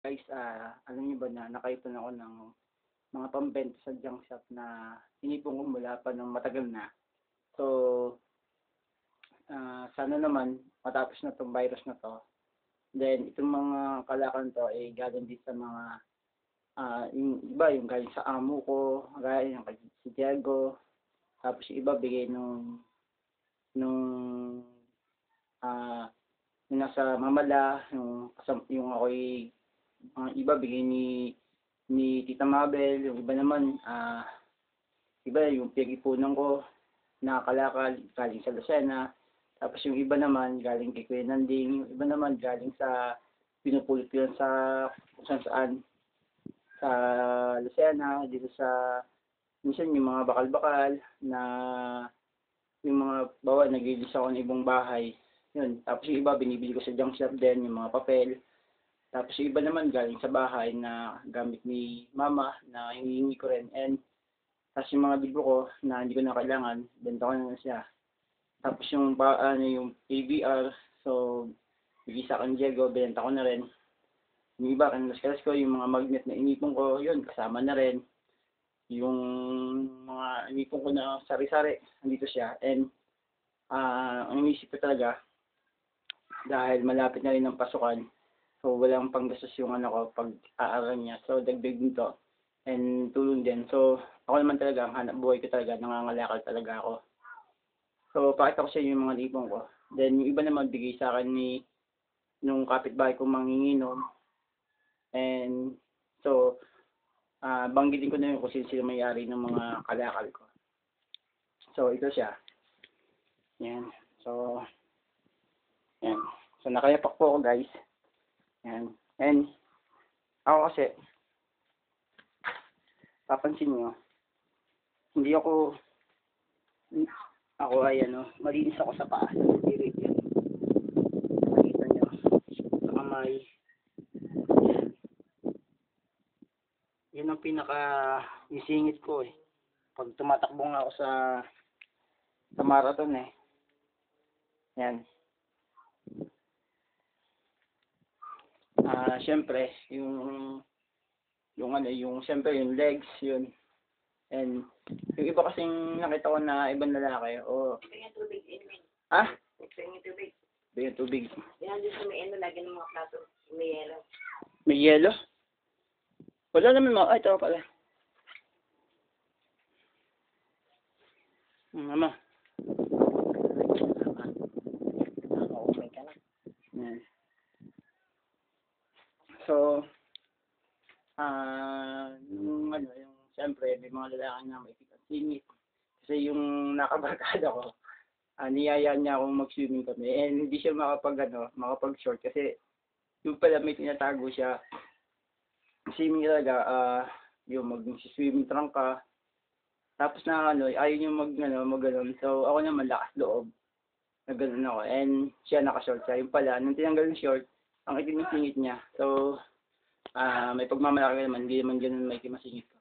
Guys, ah, alam niyo ba na nakaipon ako ng mga pambenta sa junk shop na inipon ko mula pa nung matagal na. So, ah, sana naman matapos na tong virus na to. Then, itong mga kalakan to ay galing din sa mga ah, yung iba yung galing sa amo ko, gaya yung kay si Diego. Tapos yung iba bigay nung nung ah yung nasa mamala, yung, yung ako'y ang iba bigay ni ni Tita Mabel, yung iba naman ah iba yung pinag-ipunan ko na kalakal galing sa Lucena. Tapos yung iba naman galing kay Kuya Nanding, yung iba naman galing sa pinupulot ko yan sa kung saan saan sa Lucena, dito sa minsan yung mga bakal-bakal na yung mga bawa naglilis ako ng ibang bahay. Yun. Tapos yung iba binibili ko sa junk shop din, yung mga papel. Tapos yung iba naman galing sa bahay na gamit ni mama na hinihingi ko rin. And tapos yung mga libro ko na hindi ko na kailangan, benta ko na, siya. Tapos yung pa, ano, yung ABR, so bigay sa akin Diego, benta ko na rin. Yung iba, kanalas ko, yung mga magnet na inipon ko, yun, kasama na rin. Yung mga inipon ko na sari-sari, andito siya. And ah ang inisip ko talaga, dahil malapit na rin ang pasukan, so walang panggastos yung ano ko pag aaral niya. So dagdag din to and tulong din. So ako naman talaga, ang hanap buhay ko talaga, nangangalakal talaga ako. So pakita ko sa inyo yung mga lipong ko. Then yung iba naman bigay sa akin ni nung kapitbahay ko manginginom. And so ah banggitin ko na yun kung sino sino may-ari ng mga kalakal ko. So ito siya. Yan. So yan. So nakayapak po ako guys. Yan. And ako kasi papansin nyo hindi ako ako ay ano malinis ako sa paa. Spirit yan makita nyo sa kamay. Yun ang pinaka isingit ko eh. Pag tumatakbo nga ako sa sa marathon eh. Yan ah syempre yung yung ano yung syempre yung legs yun and yung iba kasing nakita ko na ibang lalaki o Ito yung tubig, Edwin. ah Ito yung tubig. ba yung tubig Yan dito may ano, lagi ng mga plato. May yelo. may yelo wala naman mga ay ito pala Hmm, mama Naka-open ka na. Yan. So, ah, yung ano, yung, siyempre, may mga lalaki na may singit. Kasi yung nakabarkada ko, ah, niyayaan niya akong mag-swimming kami. And hindi siya makapag, ano, makapag-short kasi yung pala may tinatago siya. Swimming talaga, ah, yung mag-swimming trunk ka. Tapos na ano, ayaw niya mag, ano, mag, ano. So, ako naman, lakas loob na ganun ako. And siya naka-short siya. Yung pala, nung tinanggal yung short, ang itim yung singit niya. So, ah may pagmamalaki naman, hindi naman ganun may masingit ko.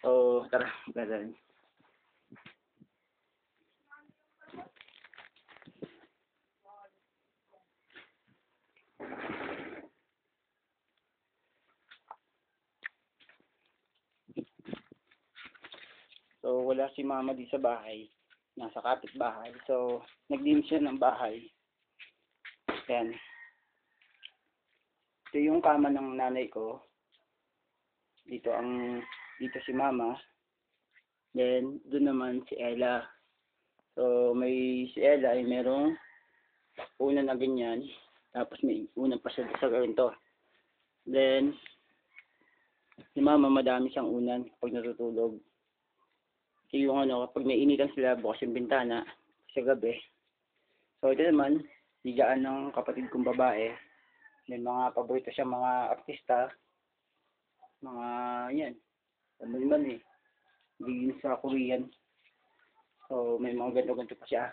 So, tara, ganun. So, wala si mama di sa bahay nasa kapitbahay. So, nagdinis siya ng bahay. Yan. Ito yung kama ng nanay ko. Dito ang, dito si mama. Then, doon naman si Ella. So, may si Ella ay merong una na ganyan. Tapos may unang pa sa, ganito. Then, si mama madami siyang unan pag natutulog yung ano, kapag nainitan sila, bukas yung bintana sa gabi. So, ito naman, higaan ng kapatid kong babae. May mga paborito siya mga artista. Mga, yan. Ano naman eh. Hindi sa Korean. So, may mga ganto-ganto pa siya.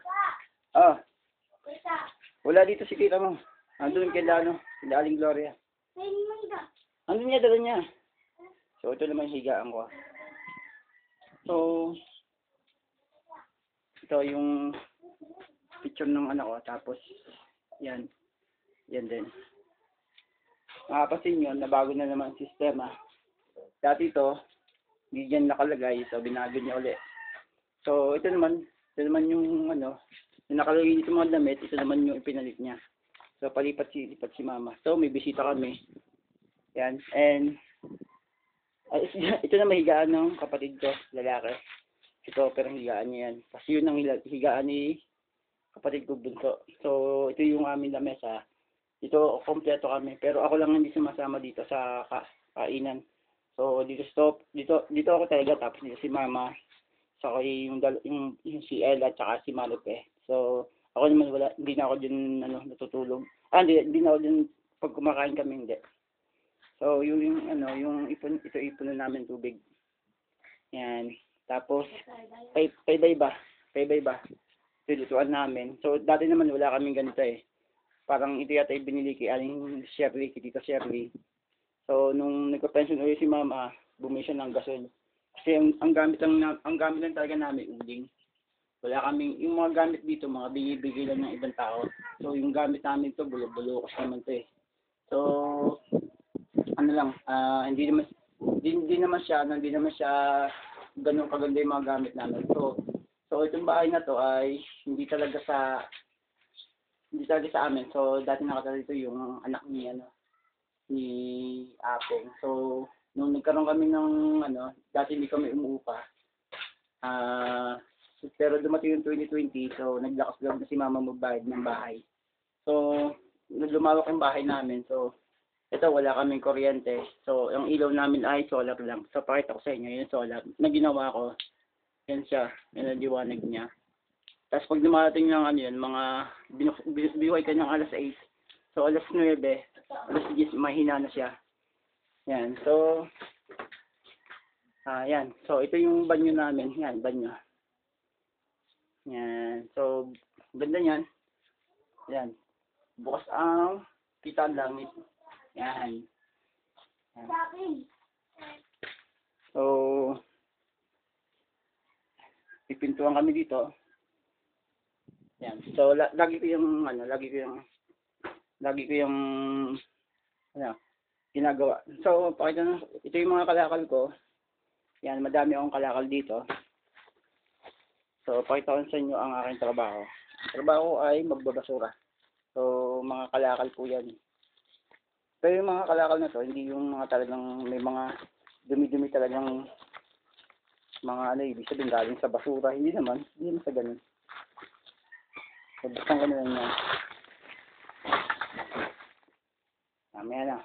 Ah, wala dito si tita mo. Andun kay Lano, kay Aling Gloria. Andun niya, dala niya. So, ito naman higaan ko. So, ito yung picture ng anak ko. Tapos, yan. Yan din. Makapansin nyo, nabago na naman sistema. Dati ito, hindi dyan nakalagay, so binago niya ulit. So, ito naman, ito naman yung ano, yung nakalagay dito mga damit, ito naman yung ipinalit niya. So, palipat si, lipat si mama. So, may bisita kami. Yan. And, ay, ito na mahigaan ng kapatid ko, lalaki. Ito, pero higaan niya yan. Kasi yun ang higaan ni kapatid ko bunso. So, ito yung aming lamesa. Dito, kompleto kami. Pero ako lang hindi sumasama dito sa ka kainan. So, dito stop, dito, dito ako talaga. Tapos dito si mama. Saka yung, dal- yung, yung si Ella at saka si Malupe. So, ako naman wala, hindi na ako dyan, ano, natutulog. Ah, hindi, hindi na ako dyan, pag kumakain kami, hindi. So, yung, yung ano, yung ipon, ito ipon na namin tubig. Yan. Tapos, kay, kay ba? Kay ba? Ito lutuan namin. So, dati naman wala kaming ganito eh. Parang ito yata yung binili kay Aling Shirley, kay Tita Shirley. So, nung nagka-pension ulit si Mama, bumili siya ng gasol. Kasi ang, ang gamit lang ang gamit lang talaga namin uling. Wala kaming, yung mga gamit dito, mga bigay-bigay lang ng ibang tao. So, yung gamit namin to, bulo-bulo kasi naman to eh. So, ano lang, ah hindi naman, hindi, hindi naman siya, ano, hindi naman siya ganun kaganda yung mga gamit namin. So, so itong bahay na to ay hindi talaga sa, hindi talaga sa amin. So, dati nakatala dito yung anak ni, ano, ni Apeng. So, nung nagkaroon kami ng, ano, dati hindi kami umuupa. Ah, pero dumating yung 2020, so naglakas loob na si mama magbayad ng bahay. So, lumawak yung bahay namin. So, ito, wala kaming kuryente. So, ang ilaw namin ay solar lang. So, pakita ko sa inyo yung solar na ginawa ko. Yan siya. Yan ang liwanag niya. Tapos pag dumarating ng ano yun, mga binu- bi- biway ka ng alas 8. So, alas 9, alas 10, mahina na siya. Yan. So, ah, yan. So, ito yung banyo namin. Yan, banyo. Yan. So, ganda niyan. Yan. Bukas ang kita ang langit. Yan. Yan. So, pipintuan kami dito. Yan. So, la- lagi ko yung, ano, lagi ko yung, lagi ko yung, ano, ginagawa. So, pakita na, ito yung mga kalakal ko. Yan, madami akong kalakal dito. So, pakita ko sa inyo ang aking trabaho. Trabaho ko ay magbabasura. So, mga kalakal po yan. Pero yung mga kalakal na to, hindi yung mga talagang may mga dumi-dumi talagang mga ano, ibig sabihin galing sa basura. Hindi naman, hindi naman sa ganun. So, buksan ko na lang yan. Mamaya na.